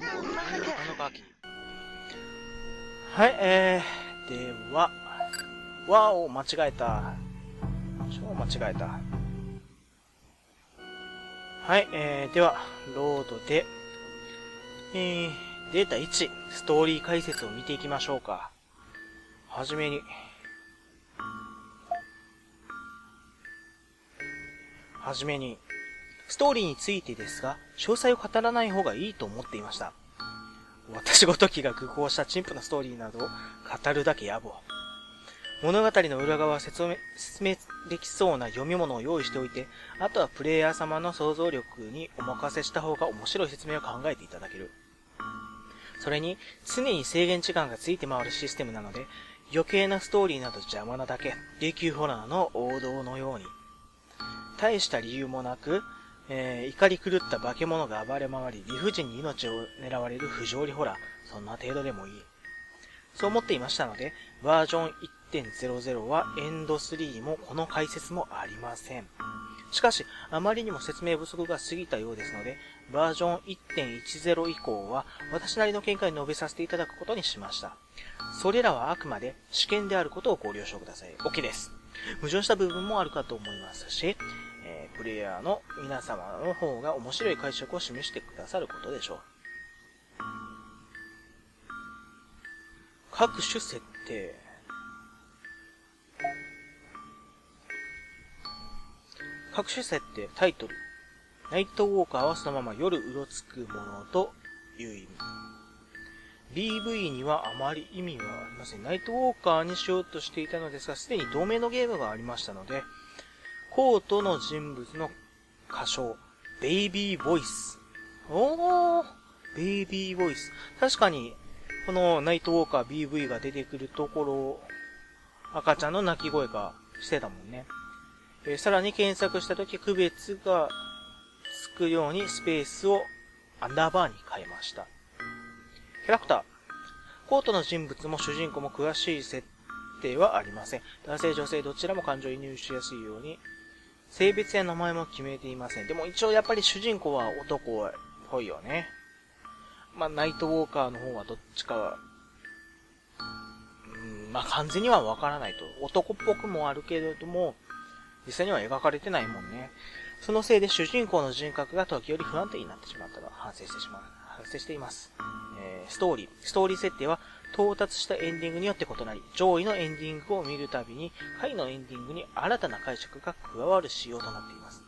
のガキ。はい、えー、では、わお、間違えた。超間違えた。はい、えー、では、ロードで、えー、データ1、ストーリー解説を見ていきましょうか。はじめに、はじめに、ストーリーについてですが、詳細を語らない方がいいと思っていました。私ごときが愚行した陳腐なストーリーなどを語るだけ野暮。物語の裏側を説明説明できそうな読み物を用意しておいて、あとはプレイヤー様の想像力にお任せした方が面白い説明を考えていただける。それに、常に制限時間がついて回るシステムなので、余計なストーリーなど邪魔なだけ、琉球ホラーの王道のように。大した理由もなく、えー、怒り狂った化け物が暴れ回り、理不尽に命を狙われる不条理ホラー。そんな程度でもいい。そう思っていましたので、バージョン1.00はエンド3もこの解説もありません。しかし、あまりにも説明不足が過ぎたようですので、バージョン1.10以降は私なりの見解を述べさせていただくことにしました。それらはあくまで試験であることをご了承ください。OK です。矛盾した部分もあるかと思いますし、プレイヤーの皆様の方が面白い解釈を示してくださることでしょう。各種設定。各種設定、タイトル。ナイトウォーカーはそのまま夜うろつくものという意味。BV にはあまり意味はありません。ナイトウォーカーにしようとしていたのですが、すでに同名のゲームがありましたので、コートの人物の歌唱、ベイビーボイス。おー、ベイビーボイス。確かに、このナイトウォーカー BV が出てくるところ、赤ちゃんの泣き声がしてたもんね。えー、さらに検索したとき、区別がつくようにスペースをアンダーバーに変えました。キャラクター。コートの人物も主人公も詳しい設定はありません。男性、女性どちらも感情移入しやすいように、性別や名前も決めていません。でも一応やっぱり主人公は男っぽいよね。まあ、ナイトウォーカーの方はどっちかは、うん、まあ、完全にはわからないと。男っぽくもあるけれども、実際には描かれてないもんね。そのせいで主人公の人格が時折不安定になってしまったのは反省してしまう。反省しています。えー、ストーリー。ストーリー設定は到達したエンディングによって異なり、上位のエンディングを見るたびに、下位のエンディングに新たな解釈が加わる仕様となっています。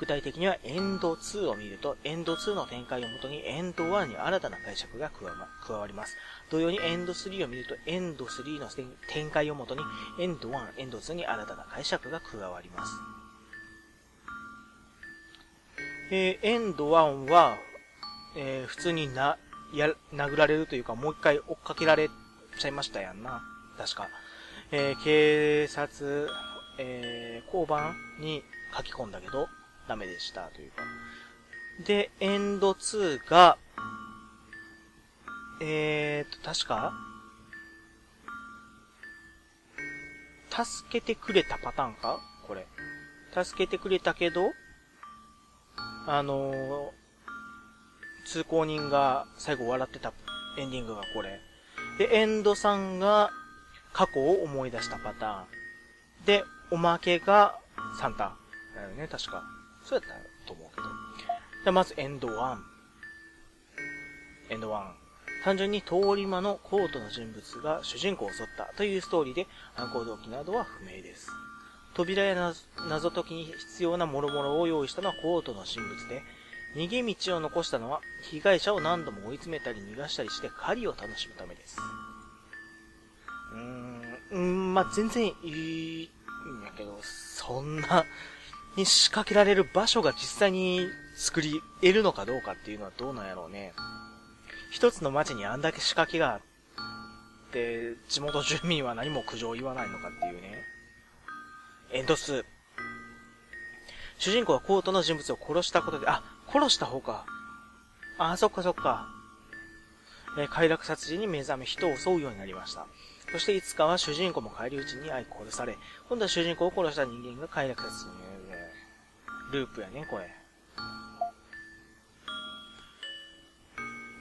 具体的にはエンド2を見ると、エンド2の展開をもとにエンド1に新たな解釈が加わります。同様にエンド3を見ると、エンド3の展開をもとに、エンド1、エンド2に新たな解釈が加わります。えー、エンド1は、えー、普通にな、や、殴られるというか、もう一回追っかけられちゃいましたやんな。確か。えー、警察、えー、交番に書き込んだけど、ダメでしたというか。で、エンド2が、えーと、確か、助けてくれたパターンか？これ。助けてくれたけど、あのー、通行人が最後笑ってたエンディングがこれ。で、エンドさんが過去を思い出したパターン。で、おまけがサンタ。だよね、確か。そうやったと思うけど。で、まずエンド1。エンド1。単純に通り魔のコートの人物が主人公を襲ったというストーリーで、犯行動機などは不明です。扉や謎解きに必要な諸々を用意したのはコートの人物で、逃げ道を残したのは被害者を何度も追い詰めたり逃がしたりして狩りを楽しむためです。うーん、うん、まあ、全然いいんやけど、そんなに仕掛けられる場所が実際に作り得るのかどうかっていうのはどうなんやろうね。一つの街にあんだけ仕掛けがあって、地元住民は何も苦情を言わないのかっていうね。エンド2。主人公はコートの人物を殺したことで、あ、殺した方か。ああ、そっかそっか。えー、快楽殺人に目覚め人を襲うようになりました。そしていつかは主人公も帰り討ちに遭い殺され、今度は主人公を殺した人間が快楽殺人にループやね、これ。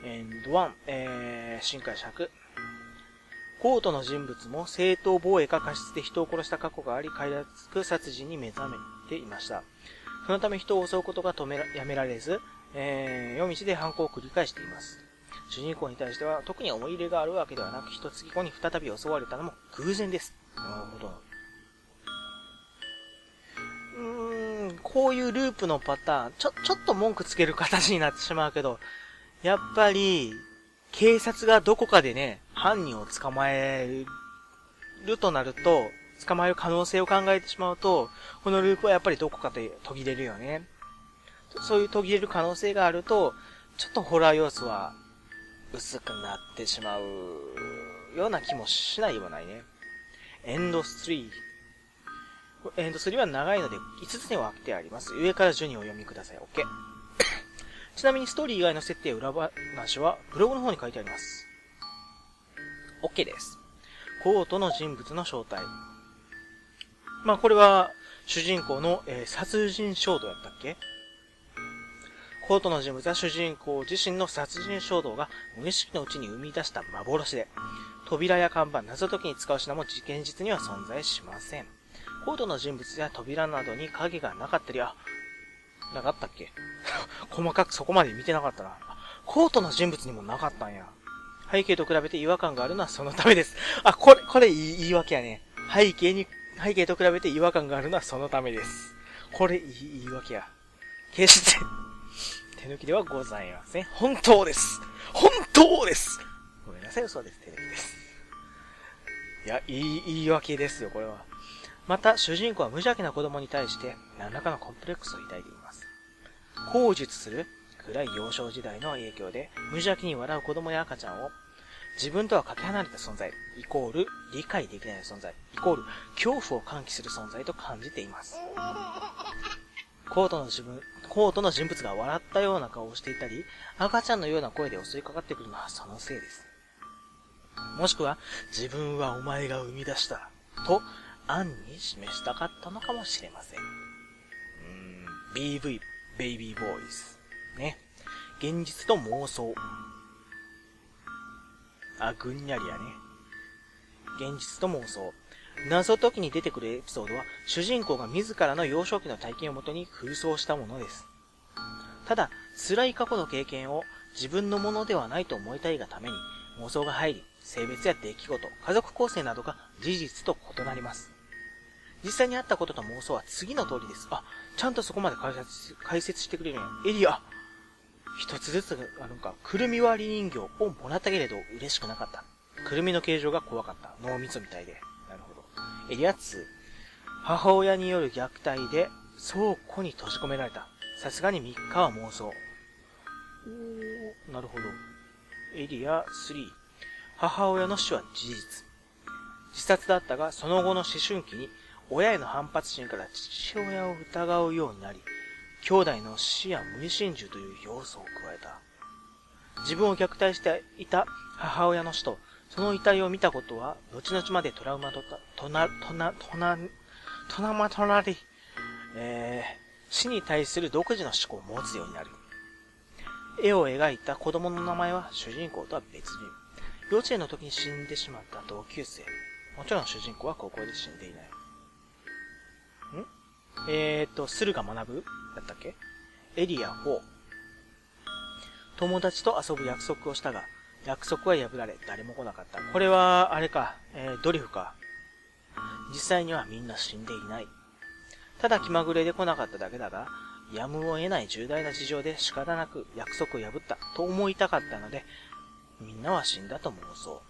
エンド1、えー、新解釈。コートの人物も正当防衛か過失で人を殺した過去があり、快楽殺人に目覚めていました。そのため人を襲うことが止めら、やめられず、えー、夜道で犯行を繰り返しています。主人公に対しては特に思い入れがあるわけではなく、一月後に再び襲われたのも偶然です。なるほど。うーん、こういうループのパターン、ちょ、ちょっと文句つける形になってしまうけど、やっぱり、警察がどこかでね、犯人を捕まえるとなると、捕まえる可能性を考えてしまうと、このループはやっぱりどこかで途切れるよね。そういう途切れる可能性があると、ちょっとホラー要素は薄くなってしまうような気もしないでもないね。エンド3。エンド3は長いので5つに分けてあります。上から順にお読みください。OK。ちなみにストーリー以外の設定裏話はブログの方に書いてあります。OK です。コートの人物の正体。まあこれは主人公の、えー、殺人衝動やったっけ？コートの人物は主人公自身の殺人衝動が無意識のうちに生み出した幻で、扉や看板、謎解きに使う品も現実には存在しません。コートの人物や扉などに影がなかったり、あ、なかったっけ？細かくそこまで見てなかったな。コートの人物にもなかったんや。背景と比べて違和感があるのはそのためです。あ、これ、これ言い訳やね。背景に、背景と比べて違和感があるのはそのためです。これ言い訳や。決して手抜きではございません。本当です。本当ですごめんなさい、嘘です。手抜きです。いや、いい、言い訳ですよ、これは。また、主人公は無邪気な子供に対して、何らかのコンプレックスを抱いています。口述する暗い幼少時代の影響で、無邪気に笑う子供や赤ちゃんを、自分とはかけ離れた存在、イコール理解できない存在、イコール恐怖を喚起する存在と感じています。コートの自分、コートの人物が笑ったような顔をしていたり、赤ちゃんのような声で襲いかかってくるのはそのせいです。もしくは、自分はお前が生み出した、と、暗に示したかったのかもしれません。うーん、BV、ベイビーボーイズ。ね。現実と妄想。あ、ぐんにゃりやね。現実と妄想。謎解きに出てくるエピソードは、主人公が自らの幼少期の体験をもとに空想したものです。ただ、辛い過去の経験を自分のものではないと思いたいがために、妄想が入り、性別や出来事、家族構成などが事実と異なります。実際にあったことと妄想は次の通りです。あ、ちゃんとそこまで解説解説してくれるんや。エリア、一つずつあるか、くるみ割り人形をもらったけれど嬉しくなかった。くるみの形状が怖かった。脳みそみたいで。なるほどエリア2。母親による虐待で倉庫に閉じ込められた。さすがに3日は妄想。お、なるほど。エリア3。母親の死は事実。自殺だったが、その後の思春期に親への反発心から父親を疑うようになり、兄弟の死や無心中という要素を加えた。自分を虐待していた母親の死とその遺体を見たことは、後々までトラウマとた、とな、とな、とな、となまとなり、えー、死に対する独自の思考を持つようになる。絵を描いた子供の名前は主人公とは別人。幼稚園の時に死んでしまった同級生。もちろん主人公は高校で死んでいない。えーと、駿河学ぶ？だったっけ？エリア4。友達と遊ぶ約束をしたが、約束は破られ、誰も来なかった。これは、あれか、えー、ドリフか。実際にはみんな死んでいない。ただ気まぐれで来なかっただけだが、やむを得ない重大な事情で仕方なく約束を破ったと思いたかったので、みんなは死んだと妄想。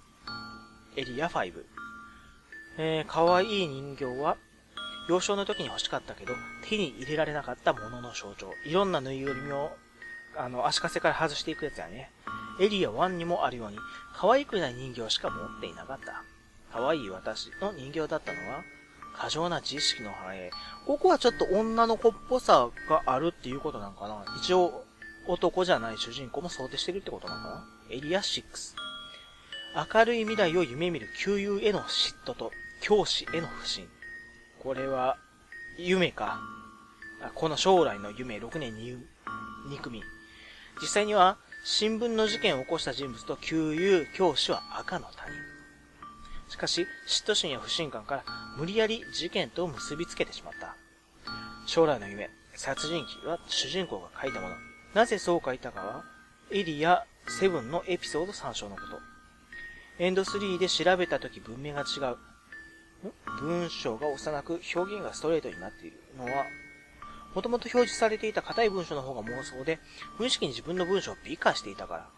エリア5。えー、可愛い人形は、幼少の時に欲しかったけど、手に入れられなかったものの象徴。いろんなぬいぐるみを、あの、足かせから外していくやつやね。エリア1にもあるように、可愛くない人形しか持っていなかった。可愛い私の人形だったのは、過剰な自意識の反映。ここはちょっと女の子っぽさがあるっていうことなのかな一応、男じゃない主人公も想定してるってことなのかなエリア6。明るい未来を夢見る旧友への嫉妬と教師への不信。これは、夢か？この将来の夢6年に2組。実際には新聞の事件を起こした人物と旧友、教師は赤の他人。しかし、嫉妬心や不信感から無理やり事件と結びつけてしまった。将来の夢、殺人鬼は主人公が書いたもの。なぜそう書いたかは、エリア7のエピソード参照のこと。エンド3で調べたとき文明が違う。文章が幼く表現がストレートになっているのは、もともと表示されていた硬い文章の方が妄想で、無意識に自分の文章を美化していたから。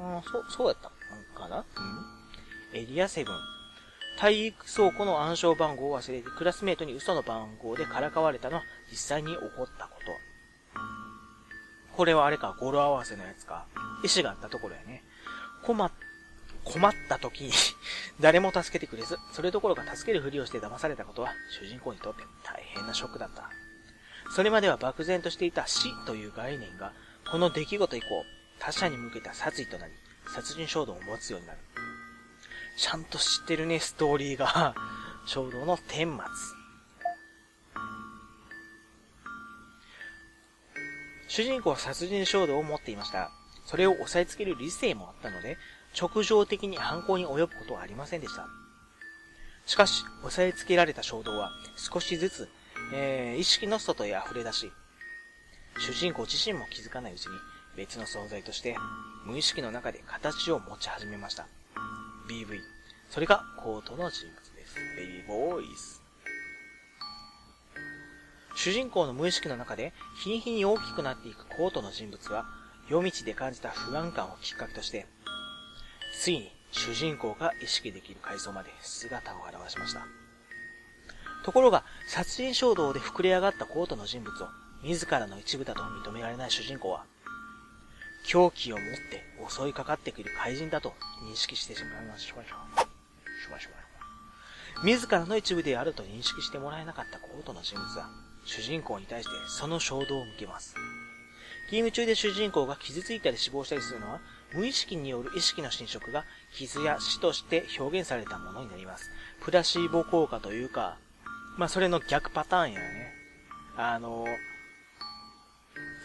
ああ、そう、そうやったかな？うんエリア7。体育倉庫の暗証番号を忘れてクラスメートに嘘の番号でからかわれたのは実際に起こったこと。これはあれか、語呂合わせのやつか。意思があったところやね。困っ困った時に 誰も助けてくれず、それどころか助けるふりをして騙されたことは、主人公にとって大変なショックだった。それまでは漠然としていた死という概念が、この出来事以降、他者に向けた殺意となり、殺人衝動を持つようになる。ちゃんと知ってるね、ストーリーが 衝動の顛末。主人公は殺人衝動を持っていました。それを押さえつける理性もあったので、直情的に犯行に及ぶことはありませんでした。しかし、押さえつけられた衝動は少しずつ、えー、意識の外へ溢れ出し、主人公自身も気づかないうちに別の存在として無意識の中で形を持ち始めました。BV。それがコートの人物です。ベイビーボーイズ。主人公の無意識の中で日に日に大きくなっていくコートの人物は夜道で感じた不安感をきっかけとしてついに主人公が意識できる階層まで姿を現しました。ところが、殺人衝動で膨れ上がったコートの人物を自らの一部だと認められない主人公は、狂気を持って襲いかかってくる怪人だと認識してしまいましょう。しましょう。自らの一部であると認識してもらえなかったコートの人物は、主人公に対してその衝動を向けます。ゲーム中で主人公が傷ついたり死亡したりするのは、無意識による意識の侵食が傷や死として表現されたものになります。プラシーボ効果というか、まあそれの逆パターンやね。あの、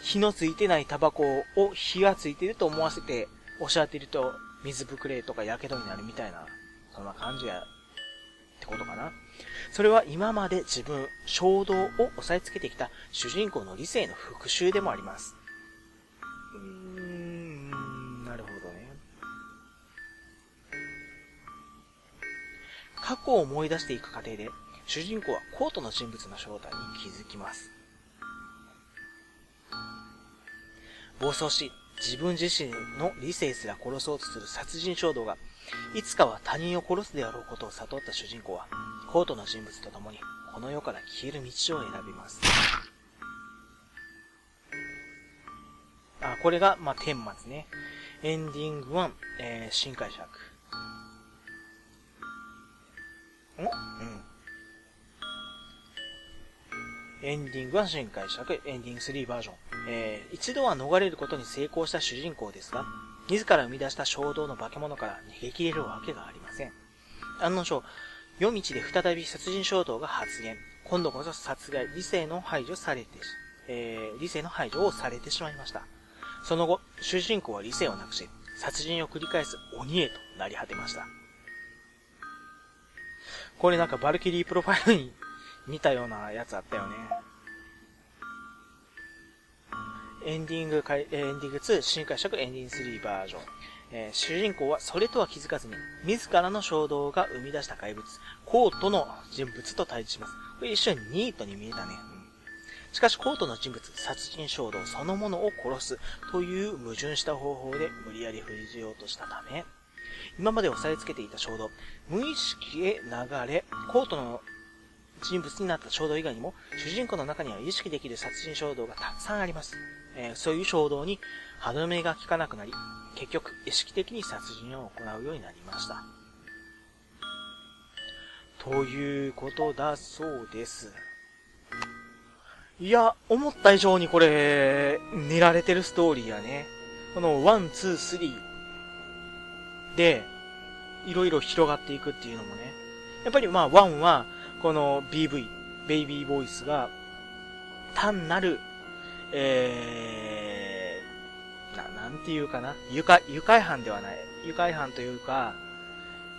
火のついてないタバコを火がついてると思わせておっしゃっていると水ぶくれとか火傷になるみたいな、そんな感じや、ってことかな。それは今まで自分、衝動を押さえつけてきた主人公の理性の復讐でもあります。過去を思い出していく過程で、主人公はコートの人物の正体に気づきます。暴走し、自分自身の理性すら殺そうとする殺人衝動が、いつかは他人を殺すであろうことを悟った主人公は、コートの人物と共に、この世から消える道を選びます。あ、これが、まあ、天末ね。エンディング1、えー、新解釈。んうん。エンディングは新解釈、エンディング3バージョン。えー、一度は逃れることに成功した主人公ですが、自ら生み出した衝動の化け物から逃げ切れるわけがありません。案の定、夜道で再び殺人衝動が発現。今度こそ殺害、理性の排除されて、えー、理性の排除をされてしまいました。その後、主人公は理性をなくし、殺人を繰り返す鬼へとなり果てました。これなんかバルキリープロファイルに似たようなやつあったよね。エンディング、エンディング2、新解釈エンディング3バージョン。えー、主人公はそれとは気づかずに、自らの衝動が生み出した怪物、コートの人物と対峙します。これ一瞬ニートに見えたね。しかし、コートの人物、殺人衝動そのものを殺すという矛盾した方法で無理やり封じようとしたため、今まで押さえつけていた衝動、無意識へ流れ、コートの人物になった衝動以外にも、主人公の中には意識できる殺人衝動がたくさんあります。えー、そういう衝動に歯止めが効かなくなり、結局意識的に殺人を行うようになりました。ということだそうです。いや、思った以上にこれ、練られてるストーリーやね。この1、2、3、で、いろいろ広がっていくっていうのもね。やっぱりまあ、ワンは、この BV、ベイビーボイスが、単なる、えー、な、なんていうかな、愉快、愉快犯ではない。愉快犯というか、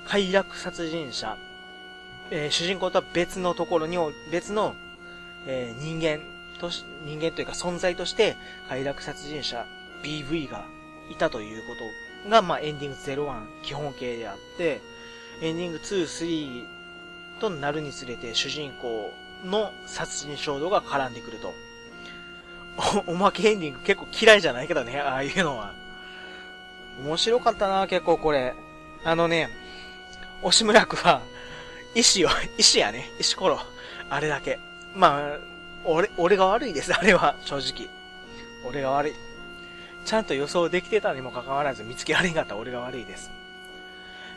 快楽殺人者。えー、主人公とは別のところに、別の、えー、人間とし、人間というか存在として、快楽殺人者 BV がいたということが、まあ、エンディング01基本形であって、エンディング2、3となるにつれて主人公の殺人衝動が絡んでくると。お、おまけエンディング結構嫌いじゃないけどね、ああいうのは。面白かったな、結構これ。あのね、押村区は、石を、石やね、石ころ。あれだけ。まあ、俺、俺が悪いです、あれは、正直。俺が悪い。ちゃんと予想できてたにもかかわらず見つけられんかった俺が悪いです。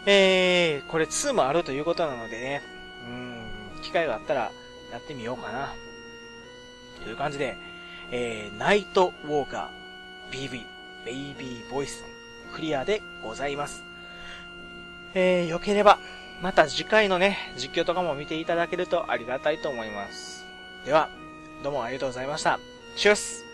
えー、これ2もあるということなのでね、うん、機会があったらやってみようかな。という感じで、えー、ナイトウォーカー BV、ベイビーボイス、クリアでございます。えー、良ければ、また次回のね、実況とかも見ていただけるとありがたいと思います。では、どうもありがとうございました。シュース